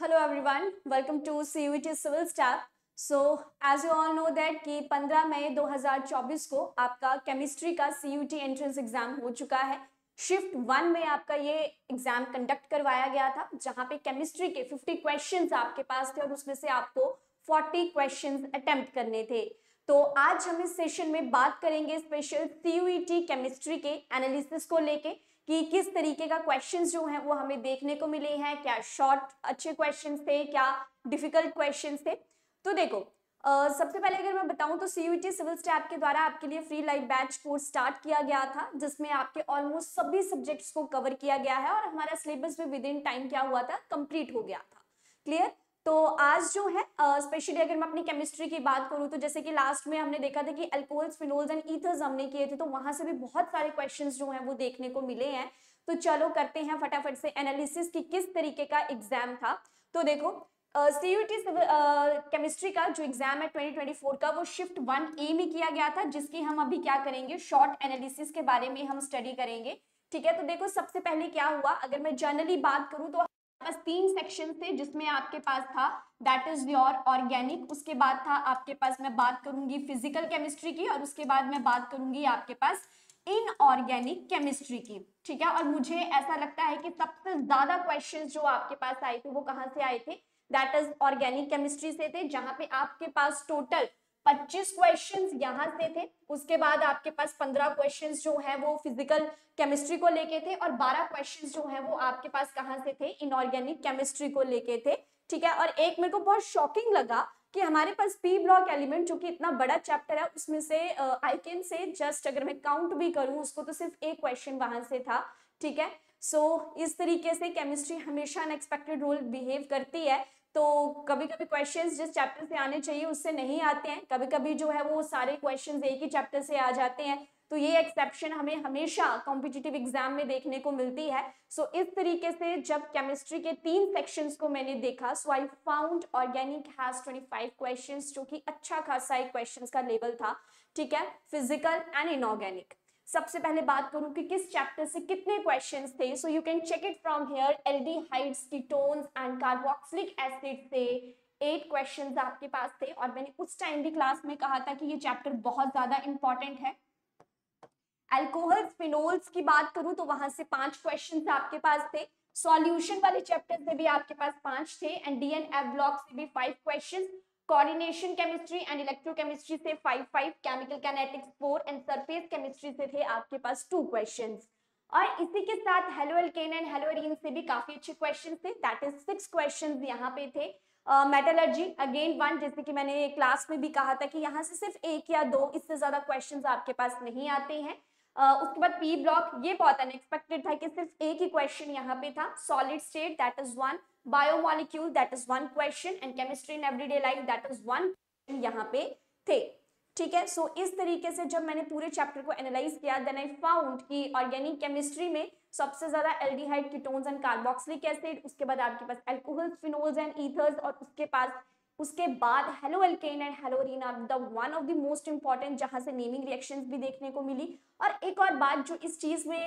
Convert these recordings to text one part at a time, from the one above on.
Hello to CUET civil staff so as you all know that कि 15 मई 2024 को आपका केमिस्ट्री का सी यू टी एंट्रेंस एग्ज़ाम हो चुका है। शिफ्ट वन में आपका ये एग्ज़ाम कंडक्ट करवाया गया था, जहाँ पे केमिस्ट्री के 50 क्वेश्चंस आपके पास थे और उसमें से आपको 40 क्वेश्चंस अटेम्प्ट करने थे। तो आज हम इस सेशन में बात करेंगे स्पेशल सीयूईटी केमिस्ट्री के एनालिसिस को लेके कि किस तरीके का क्वेश्चंस जो हैं वो हमें देखने को मिले हैं क्या शॉर्ट अच्छे क्वेश्चंस थे क्या डिफ़िकल्ट क्वेश्चंस थे। तो देखो Uh, सबसे पहले अगर मैं बताऊँ तो सीयूटी सिविल स्टैप के द्वारा आपके लिए free live batch course start किया गया था जिसमें आपके ऑलमोस्ट सभी सब्जेक्ट्स को कवर किया गया है और हमारा सिलेबस भी विद इन टाइम क्या हुआ था कंप्लीट हो गया था। क्लियर तो आज जो है स्पेशली अगर मैं अपनी केमिस्ट्री की बात करूँ तो जैसे कि लास्ट में हमने देखा था कि अल्कोहल्स फिनोल्स एंड ईथर्स हमने किए थे तो वहाँ से भी बहुत सारे क्वेश्चंस जो हैं वो देखने को मिले हैं। तो चलो करते हैं फटाफट से एनालिसिस की किस तरीके का एग्ज़ाम था। तो देखो सी यू टी केमिस्ट्री का जो एग्ज़ाम है 2024 का, वो शिफ्ट वन ए में किया गया था, जिसकी हम अभी क्या करेंगे शॉर्ट एनालिसिस के बारे में हम स्टडी करेंगे। ठीक है तो देखो सबसे पहले क्या हुआ, अगर मैं जनरली बात करूँ तो पास तीन सेक्शन थे जिसमें आपके पास था दैट इज़ योर ऑर्गेनिक उसके बाद था आपके पास मैं बात करूँगी फ़िज़िकल केमिस्ट्री की और उसके बाद मैं बात करूँगी आपके पास इनऑर्गेनिक केमिस्ट्री की, ठीक है? और मुझे ऐसा लगता है कि सबसे ज़्यादा क्वेश्चंस जो आपके पास आए थे, वो कहाँ से आए थे? दैट इज़ ऑर्गेनिक केमिस्ट्री से थे, जहाँ पे आपके पास टोटल 25 क्वेश्चंस यहाँ से थे। उसके बाद आपके पास 15 क्वेश्चंस जो है वो फ़िज़िकल केमिस्ट्री को लेके थे और 12 क्वेश्चंस जो है वो आपके पास कहाँ से थे? इनऑर्गेनिक केमिस्ट्री को लेके थे। ठीक है? और एक मेरे को बहुत शॉकिंग लगा कि हमारे पास पी ब्लॉक एलिमेंट जो कि इतना बड़ा चैप्टर है उसमें से आई कैन से जस्ट अगर मैं काउंट भी करूँ उसको तो सिर्फ़ एक क्वेश्चन वहाँ से था। ठीक है? सो so, इस तरीके से केमिस्ट्री हमेशा अनएक्सपेक्टेड रोल बिहेव करती है। तो कभी कभी क्वेश्चंस जिस चैप्टर से आने चाहिए उससे नहीं आते हैं। कभी कभी जो है वो सारे क्वेश्चंस एक ही चैप्टर से आ जाते हैं। तो ये एक्सेप्शन हमें हमेशा कॉम्पिटिटिव एग्ज़ाम में देखने को मिलती है। सो so, इस तरीके से जब केमिस्ट्री के तीन सेक्शंस को मैंने देखा so I found organic has 25 questions जो कि अच्छा खासा एक क्वेश्चंस का लेवल था। ठीक है? फ़िज़िकल एंड इनऑर्गेनिक सबसे पहले बात करूँ कि किस चैप्टर से कितने क्वेश्चंस थे? So you can check it from here aldehydes ketones and carboxylic acid से एट क्वेश्चंस आपके पास थे और मैंने उस टाइम भी क्लास में कहा था कि ये चैप्टर बहुत ज़्यादा इंपॉर्टेंट है। एल्कोहल फिनोल्स की बात करूँ तो वहाँ से पाँच क्वेश्चन आपके पास थे। सॉल्यूशन वाले चैप्टर से भी आपके पास पाँच थे। एंड डी एन ब्लॉक से भी five question coordination chemistry and electrochemistry से five five chemical kinetics four and surface chemistry से थे आपके पास टू क्वेश्चन और इसी के साथ halo alkane and haloarene से भी काफ़ी अच्छे क्वेश्चन थे. दैट इज़ सिक्स क्वेश्चन यहाँ पे थे. मेटलर्जी अगेन वन जैसे कि मैंने क्लास में भी कहा था कि यहाँ से सिर्फ़ एक या दो इससे ज़्यादा क्वेश्चंस आपके पास नहीं आते हैं. Uh, उसके बाद पी ब्लॉक ये बहुत अनएक्सपेक्टेड था कि सिर्फ़ एक ही क्वेश्चन यहाँ पे था. Solid state that is one biomolecule that is one question and chemistry in everyday life that is one यहाँ पे थे। ठीक है? सो so, इस तरीके से जब मैंने पूरे चैप्टर को एनालाइज किया देन आई फाउंड कि ऑर्गेनिक केमिस्ट्री में सबसे ज़्यादा aldehyde ketones and carboxylic acid उसके बाद आपके पास एल्कोहल्स फिनोल्स एंड ईथर्स और उसके पास उसके बाद haloalkane and haloarene are the one of the most important जहाँ से नेमिंग रिएक्शंस भी देखने को मिली। और एक और बात जो इस चीज़ में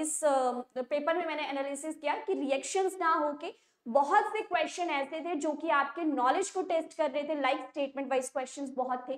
इस पेपर में मैंने एनालिसिस किया कि रिएक्शंस ना होके बहुत से क्वेश्चन ऐसे थे जो कि आपके नॉलेज को टेस्ट कर रहे थे लाइक स्टेटमेंट वाइज क्वेश्चंस बहुत थे।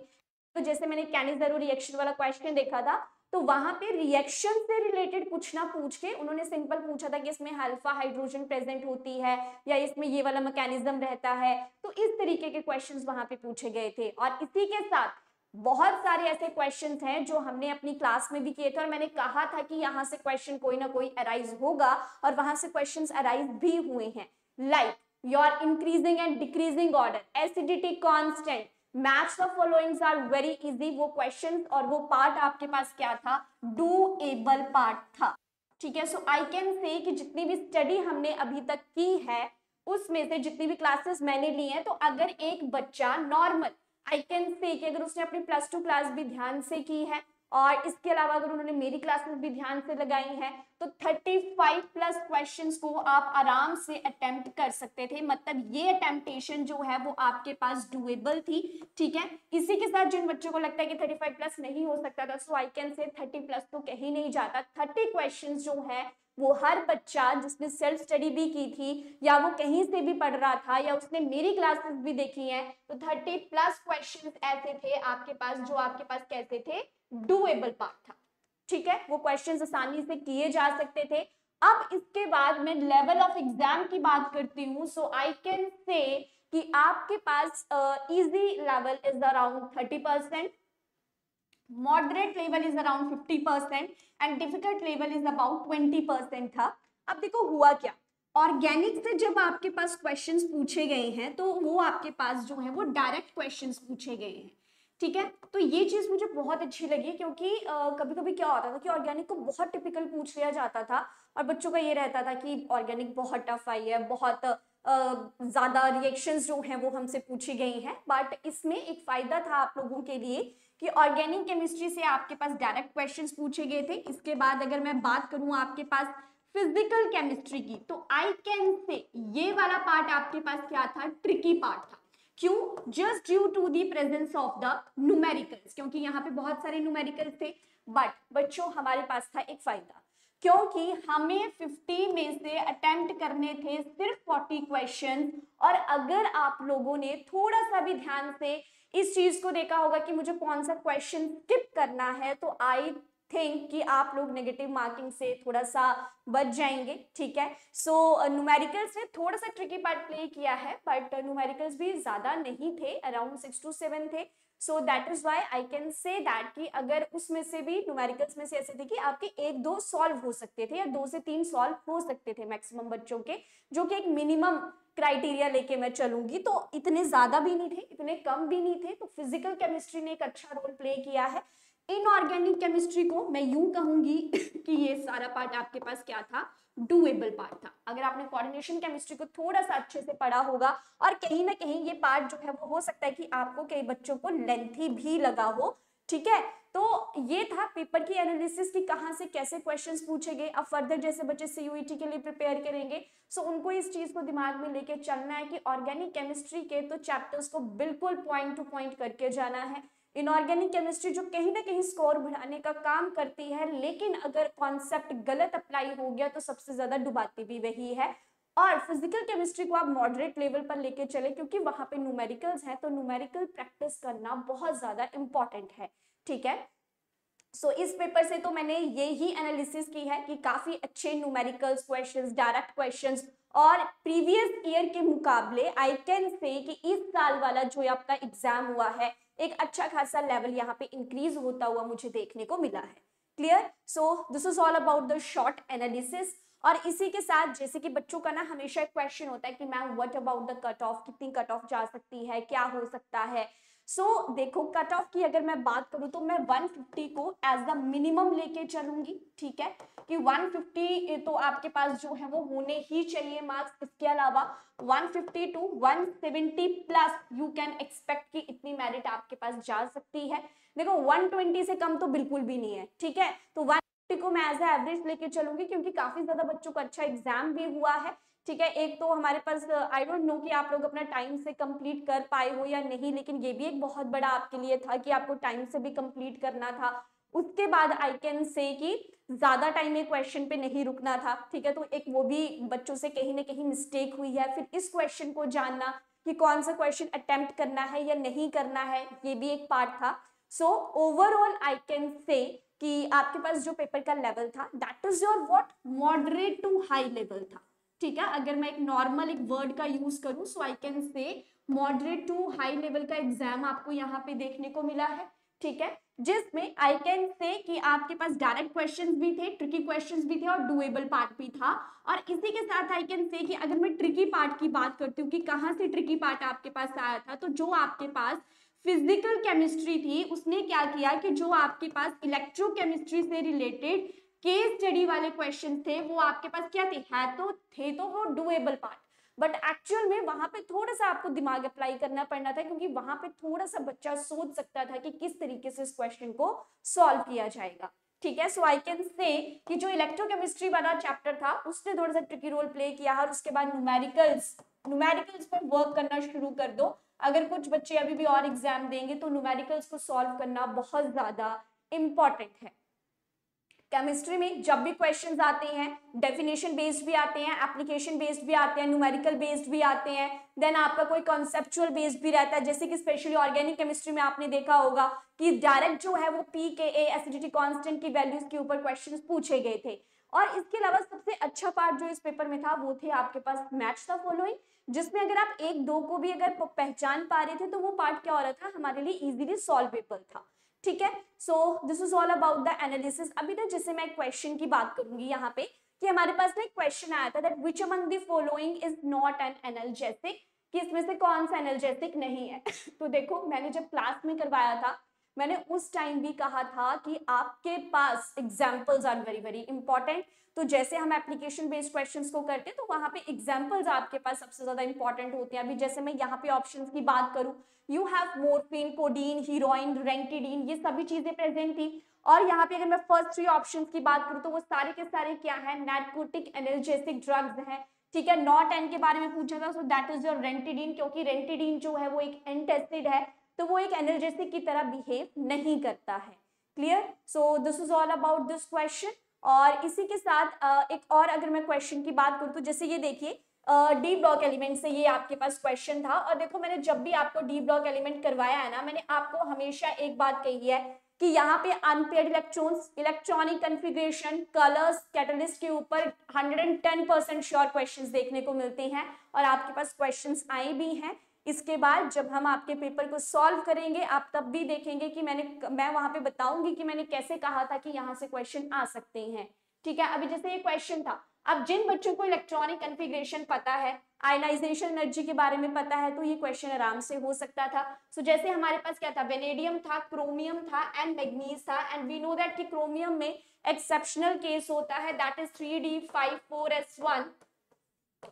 तो जैसे मैंने कैनिजरो रिएक्शन वाला क्वेश्चन देखा था तो वहाँ पे रिएक्शन से रिलेटेड कुछ ना पूछ के उन्होंने सिंपल पूछा था कि इसमें अल्फ़ा हाइड्रोजन प्रेजेंट होती है या इसमें ये वाला मैकेनिज्म रहता है। तो इस तरीके के क्वेश्चंस वहाँ पे पूछे गए थे। और इसी के साथ बहुत सारे ऐसे क्वेश्चंस हैं जो हमने अपनी क्लास में भी किए थे और मैंने कहा था कि यहाँ से क्वेश्चन कोई ना कोई अराइज होगा और वहाँ से क्वेश्चंस अराइज भी हुए हैं। Like your increasing and decreasing order acidity constant match the followings are very easy वो क्वेश्चन और वो पार्ट आपके पास क्या था? डू एबल पार्ट था। ठीक है? सो आई कैन से जितनी भी स्टडी हमने अभी तक की है, उसमें से जितनी भी क्लासेस मैंने ली हैं तो अगर एक बच्चा नॉर्मल आई कैन से अगर उसने अपनी प्लस टू क्लास भी ध्यान से की है और इसके अलावा अगर उन्होंने मेरी क्लासेस भी ध्यान से लगाई हैं तो 35 प्लस क्वेश्चंस को आप आराम से अटेम्प्ट कर सकते थे। मतलब ये अटेम्पटेशन जो है, वो आपके पास डुएबल थी, ठीक है? इसी के साथ जिन बच्चों को लगता है कि 35 प्लस नहीं हो सकता था सो आई कैन से 30 प्लस तो कहीं नहीं जाता। 30 क्वेश्चन जो है, वो हर बच्चा जिसने सेल्फ स्टडी भी की थी, या वो कहीं से भी पढ़ रहा था, या उसने मेरी क्लासेस भी देखी हैं तो थर्टी प्लस क्वेश्चंस ऐसे थे आपके पास, जो आपके पास कैसे थे? डूएबल पार्ट था। ठीक है? वो क्वेश्चंस आसानी से किए जा सकते थे। अब इसके बाद मैं लेवल ऑफ़ एग्ज़ाम की बात करती हूँ। सो आई कैन से कि आपके पास easy level is around thirty percent moderate level is around fifty percent and difficult level is about twenty percent था। अब देखो, हुआ क्या? ऑर्गेनिक से जब आपके पास क्वेश्चंस पूछे गए हैं तो वो आपके पास जो है, वो डायरेक्ट क्वेश्चंस पूछे गए हैं। ठीक है? तो ये चीज़ मुझे बहुत अच्छी लगी क्योंकि कभी कभी क्या होता था कि ऑर्गेनिक को बहुत टिपिकल पूछ लिया जाता था और बच्चों का ये रहता था कि ऑर्गेनिक बहुत टफ आई है, बहुत ज़्यादा रिएक्शंस जो हैं वो हमसे पूछी गई हैं। बट इसमें एक फ़ायदा था आप लोगों के लिए कि ऑर्गेनिक केमिस्ट्री से आपके पास डायरेक्ट क्वेश्चंस पूछे गए थे। इसके बाद अगर मैं बात करूँ आपके पास फ़िज़िकल केमिस्ट्री की तो आई कैन से ये वाला पार्ट आपके पास क्या था? ट्रिकी पार्ट था। क्यों? Just due to the presence of the numericals क्योंकि यहाँ पे बहुत सारे न्यूमेरिकल्स थे बट बच्चों, हमारे पास था एक फ़ायदा, क्योंकि हमें 50 में से अटेम्प्ट करने थे सिर्फ़ 40 क्वेश्चन और अगर आप लोगों ने थोड़ा सा भी ध्यान से इस चीज़ को देखा होगा कि मुझे कौन सा क्वेश्चन स्किप करना है तो आई थिंक कि आप लोग नेगेटिव मार्किंग से थोड़ा सा बच जाएँगे ठीक है? सो so, न्यूमेरिकल्स ने थोड़ा सा ट्रिकी पार्ट प्ले किया है बट न्यूमेरिकल्स भी ज़्यादा नहीं थे अराउंड सिक्स टू सेवन थे। So that is why I can say that कि अगर उसमें से भी न्यूमेरिकल्स में से ऐसे थे कि आपके एक दो सॉल्व हो सकते थे या दो से तीन सॉल्व हो सकते थे मैक्सिमम बच्चों के जो कि एक मिनिमम क्राइटेरिया लेके मैं चलूँगी। तो इतने ज़्यादा भी नहीं थे इतने कम भी नहीं थे। तो फ़िज़िकल केमिस्ट्री ने एक अच्छा रोल प्ले किया है। इनऑर्गेनिक केमिस्ट्री को मैं यूँ कहूँगी कि ये सारा पार्ट आपके पास क्या था? डूएबल पार्ट था। अगर आपने कोऑर्डिनेशन केमिस्ट्री को थोड़ा सा अच्छे से पढ़ा होगा और कहीं ना कहीं ये पार्ट जो है वो हो सकता है कि आपको कई बच्चों को लेंथी भी लगा हो, ठीक है? तो ये था पेपर की एनालिसिस की कहाँ से कैसे क्वेश्चंस पूछे गए अब फर्दर जैसे बच्चे सीयूईटी के लिए प्रिपेयर करेंगे। सो उनको इस चीज़ को दिमाग में लेके चलना है कि ऑर्गेनिक केमिस्ट्री के तो चैप्टर्स को बिल्कुल पॉइंट टू पॉइंट करके जाना है। इनऑर्गेनिक केमिस्ट्री जो कहीं ना कहीं स्कोर बढ़ाने का काम करती है लेकिन अगर कॉन्सेप्ट गलत अप्लाई हो गया तो सबसे ज़्यादा डुबाती भी वही है। और फ़िज़िकल केमिस्ट्री को आप मॉडरेट लेवल पर लेके चले क्योंकि वहाँ पे न्यूमेरिकल्स हैं तो न्यूमेरिकल प्रैक्टिस करना बहुत ज़्यादा इंपॉर्टेंट है ठीक है? सो so, इस पेपर से तो मैंने ये ही एनालिसिस की है कि काफ़ी अच्छे न्यूमेरिकल्स क्वेश्चंस डायरेक्ट क्वेश्चंस और प्रीवियस ईयर के मुकाबले आई कैन से कि इस साल वाला जो आपका एग्ज़ाम हुआ है एक अच्छा खासा लेवल यहाँ पे इंक्रीज होता हुआ मुझे देखने को मिला है। Clear so this is all about the short analysis और इसी के साथ जैसे कि बच्चों का ना हमेशा एक क्वेश्चन होता है कि ma'am what about the cut off कितनी कट ऑफ़ जा सकती है? क्या हो सकता है? सो so, देखो कट ऑफ़ की अगर मैं बात करूँ तो मैं 150 को एज द मिनिमम लेके चलूँगी ठीक है? कि 150 तो आपके पास जो है वो होने ही चाहिए मार्क्स इसके अलावा 150 to 170 plus you can expect कि इतनी मेरिट आपके पास जा सकती है। देखो 120 से कम तो बिल्कुल भी नहीं है ठीक है? तो 150 को मैं एज एवरेज लेके चलूँगी क्योंकि काफ़ी ज़्यादा बच्चों का अच्छा एग्ज़ाम भी हुआ है। ठीक है, एक तो हमारे पास आई डोंट नो कि आप लोग अपना टाइम से कंप्लीट कर पाए हो या नहीं, लेकिन ये भी एक बहुत बड़ा आपके लिए था कि आपको टाइम से भी कंप्लीट करना था। उसके बाद आई कैन से कि ज़्यादा टाइम एक क्वेश्चन पे नहीं रुकना था, ठीक है तो एक वो भी बच्चों से कहीं ना कहीं मिस्टेक हुई है। फिर इस क्वेश्चन को जानना कि कौन सा क्वेश्चन अटेम्प्ट करना है या नहीं करना है, ये भी एक पार्ट था। So overall I can say कि आपके पास जो पेपर का लेवल था that is your what moderate to high level था। ठीक है, अगर मैं एक नॉर्मल एक वर्ड का यूज़ करूँ so I can say moderate to high level का एग्ज़ाम आपको यहाँ पे देखने को मिला है, ठीक है? जिसमें आई कैन से कि आपके पास डायरेक्ट क्वेश्चंस भी थे ट्रिकी क्वेश्चंस भी थे और डुएबल पार्ट भी था। और इसी के साथ आई कैन से कि अगर मैं ट्रिकी पार्ट की बात करती हूँ कि कहाँ से ट्रिकी पार्ट आपके पास आया था तो जो आपके पास फ़िज़िकल केमिस्ट्री थी, उसने क्या किया कि जो आपके पास इलेक्ट्रोकेमिस्ट्री से रिलेटेड केस स्टडी वाले क्वेश्चन थे, वो आपके पास क्या थे? है तो थे तो वो डुएबल पार्ट बट एक्चुअल में वहाँ पे थोड़ा सा आपको दिमाग अप्लाई करना पड़ना था, क्योंकि वहाँ पे थोड़ा सा बच्चा सोच सकता था कि किस तरीके से इस क्वेश्चन को सॉल्व किया जाएगा। ठीक है? सो आई कैन से कि जो इलेक्ट्रोकेमिस्ट्री वाला चैप्टर था, उसने थोड़ा सा ट्रिकी रोल प्ले किया और उसके बाद न्यूमेरिकल्स न्यूमेरिकल्स पर वर्क करना शुरू कर दो। अगर कुछ बच्चे अभी भी और एग्ज़ाम देंगे तो न्यूमेरिकल्स को सॉल्व करना बहुत ज़्यादा इंपॉर्टेंट है। केमिस्ट्री में जब भी क्वेश्चंस आते हैं डेफिनेशन बेस्ड भी आते हैं एप्लीकेशन बेस्ड भी आते हैं न्यूमेरिकल बेस्ड भी आते हैं देन आपका कोई कॉन्सेप्चुअल बेस्ड भी रहता है। जैसे कि स्पेशली ऑर्गेनिक केमिस्ट्री में आपने देखा होगा कि डायरेक्ट जो है वो P K A acidity constant की वैल्यूज़ के ऊपर क्वेश्चन पूछे गए थे। और इसके अलावा सबसे अच्छा पार्ट जो इस पेपर में था, वो थे आपके पास मैच था फॉलोइंग जिसमें अगर आप एक, दो को भी अगर पहचान पा रहे थे तो वो पार्ट क्या हो रहा था? हमारे लिए इजीली सॉल्वेबल था। ठीक है? So this is all about the analysis अभी तक जैसे मैं क्वेश्चन की बात करूँगी यहाँ पे, कि हमारे पास ना एक क्वेश्चन आया था that which among following is not an analgesic कि इसमें से कौन सा एनर्जेटिक नहीं है? तो देखो, मैंने जब क्लास में करवाया था मैंने उस टाइम भी कहा था कि आपके पास examples are very very important तो जैसे हम एप्लीकेशन बेस्ड क्वेश्चंस को करते हैं तो वहाँ पे एग्जाम्पल्स आपके पास सबसे ज़्यादा इंपॉर्टेंट होते हैं। अभी जैसे मैं यहाँ पे ऑप्शंस की बात करूँ you have morphine codeine heroin ranitidine ये सभी चीज़ें प्रेजेंट थी। और यहाँ पे अगर मैं फ़र्स्ट थ्री ऑप्शंस की बात करूँ तो वो सारे के सारे क्या है? नेटकोटिक एनर्जेटिक ड्रग्स हैं। ठीक है नॉट एन के बारे में पूछा था so that is your ranitidine क्योंकि रेंटिडीन जो है वो एक एंटेसिड है। तो वो एक एनर्जेटिक की तरह बिहेव नहीं करता है। Clear so this is all about this question और इसी के साथ एक और अगर मैं क्वेश्चन की बात करूँ तो जैसे ये देखिए डी ब्लॉक एलिमेंट से ये आपके पास क्वेश्चन था। और देखो, मैंने जब भी आपको डी ब्लॉक एलिमेंट करवाया है ना, मैंने आपको हमेशा एक बात कही है कि यहाँ पे unpaired electrons electronic configuration colours catalyst के ऊपर 110 परसेंट श्योर क्वेश्चन देखने को मिलते हैं। और आपके पास क्वेश्चंस आए भी हैं। इसके बाद जब हम आपके पेपर को सॉल्व करेंगे आप तब भी देखेंगे कि मैंने मैं वहाँ पे बताऊँगी कि मैंने कैसे कहा था कि यहाँ से क्वेश्चन आ सकते हैं। ठीक है? अभी जैसे ये क्वेश्चन था अब जिन बच्चों को इलेक्ट्रॉनिक कन्फिग्रेशन पता है आयनाइजेशन एनर्जी के बारे में पता है तो ये क्वेश्चन आराम से हो सकता था। सो so, जैसे हमारे पास क्या था? वेनेडियम था क्रोमियम था एंड मैग्नीज था एंड वी नो दैट कि क्रोमियम में एक्सेप्शनल केस होता है that is three D five four S one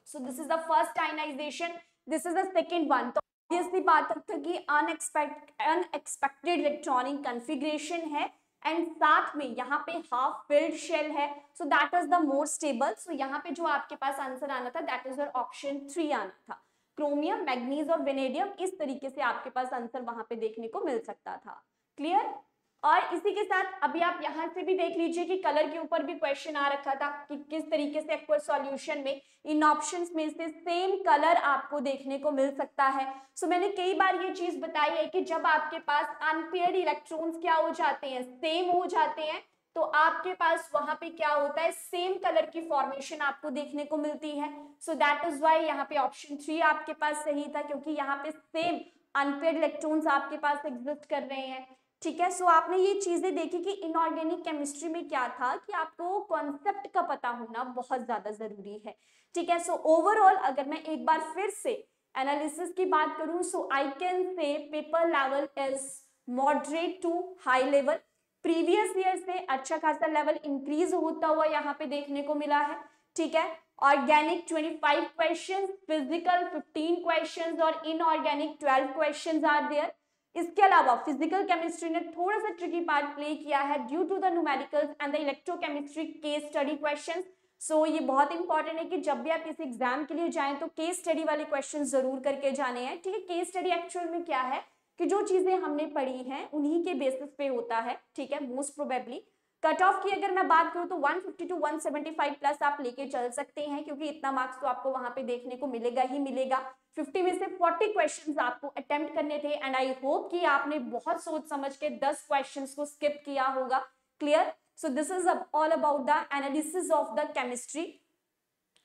so this is the first ionisation this is the second one तो ऑब्वियसली बात था कि अनएक्सपेक्ट अनएक्सपेक्टेड इलेक्ट्रॉनिक कन्फिग्रेशन है and साथ में यहाँ पे हाफ़ फिल्ड शेल है. So that is the more stable सो यहाँ पे जो आपके पास आंसर आना था that is your option three आना था. क्रोमियम मैग्नीज और वेनेडियम इस तरीके से आपके पास आंसर वहाँ पे देखने को मिल सकता था. क्लियर और इसी के साथ अभी आप यहाँ से भी देख लीजिए कि कलर के ऊपर भी क्वेश्चन आ रखा था कि किस तरीके से एक्वा सॉल्यूशन में इन ऑप्शंस में से सेम कलर आपको देखने को मिल सकता है। सो so, मैंने कई बार ये चीज़ बताई है कि जब आपके पास अनपेयर इलेक्ट्रॉन्स क्या हो जाते हैं सेम हो जाते हैं तो आपके पास वहाँ पे क्या होता है सेम कलर की फॉर्मेशन आपको देखने को मिलती है। सो दैट इज़ वाई यहाँ पे ऑप्शन थ्री आपके पास सही था क्योंकि यहाँ पे सेम अनपेड इलेक्ट्रॉन्स आपके पास एग्जिस्ट कर रहे हैं। ठीक है? सो आपने ये चीज़ें देखी कि इनऑर्गेनिक केमिस्ट्री में क्या था कि आपको कॉन्सेप्ट का पता होना बहुत ज़्यादा ज़रूरी है। ठीक है? सो ओवरऑल अगर मैं एक बार फिर से एनालिसिस की बात करूँ so I can say paper level is moderate to high level previous year से अच्छा खासा लेवल इंक्रीज होता हुआ यहाँ पे देखने को मिला है। ठीक है? ऑर्गेनिक 25 क्वेश्चंस फ़िज़िकल 15 क्वेश्चंस और इनऑर्गेनिक 12 क्वेश्चंस आर देयर इसके अलावा फ़िज़िकल केमिस्ट्री ने थोड़ा सा ट्रिकी पार्ट प्ले किया है due to the numerical and the electrochemistry case study question so ये बहुत इंपॉर्टेंट है कि जब भी आप किसी एग्ज़ाम के लिए जाएँ तो केस स्टडी वाले क्वेश्चन ज़रूर करके जाने हैं। ठीक है केस स्टडी एक्चुअल में क्या है कि जो चीज़ें हमने पढ़ी हैं, उन्हीं के बेसिस पे होता है। ठीक है मोस्ट प्रोबेबली कट ऑफ़ की अगर मैं बात करूँ तो 150 टू 175 प्लस आप लेके चल सकते हैं, क्योंकि इतना मार्क्स तो आपको वहाँ पे देखने को मिलेगा ही मिलेगा। 50 में से 40 क्वेश्चंस आपको अटेम्प्ट करने थे एंड आई होप कि आपने बहुत सोच समझ के 10 क्वेश्चंस को स्किप किया होगा। Clear so this is all about the analysis of the chemistry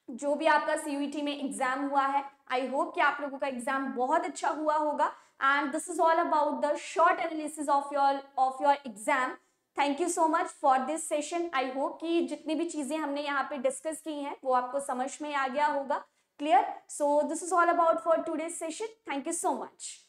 जो भी आपका सीयूईटी में एग्ज़ाम हुआ है आई होप कि आप लोगों का एग्ज़ाम बहुत अच्छा हुआ होगा। And this is all about the short analysis of your of your exam thank you so much for this session I hope कि जितनी भी चीज़ें हमने यहाँ पे डिस्कस की हैं, वो आपको समझ में आ गया होगा. Clear so this is all about for today session thank you so much